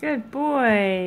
Good boy.